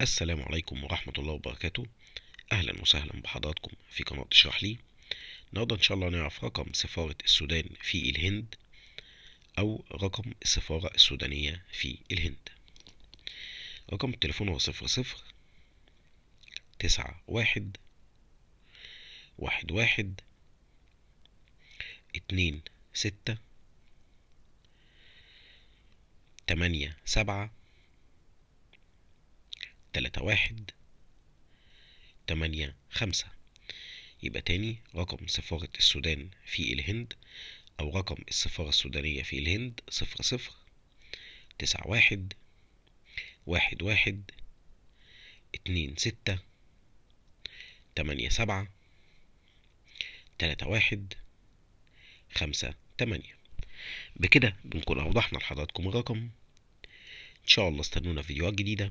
السلام عليكم ورحمة الله وبركاته. أهلا وسهلا بحضراتكم في قناة اشرح لي. النهاردة إن شاء الله نعرف رقم سفارة السودان في الهند أو رقم السفارة السودانية في الهند. رقم التليفون هو صفر صفر تسعة واحد واحد واحد اتنين ستة تمانية سبعة تلاتة واحد. تمانية خمسة. يبقى تاني رقم سفارة السودان في الهند أو رقم السفارة السودانية في الهند صفر صفر. تسعة واحد. واحد واحد. اتنين ستة. تمانية سبعة. تلاتة واحد. خمسة تمانية. بكده بنكون أوضحنا لحضراتكم الرقم. إن شاء الله استنونا في فيديوهات جديدة.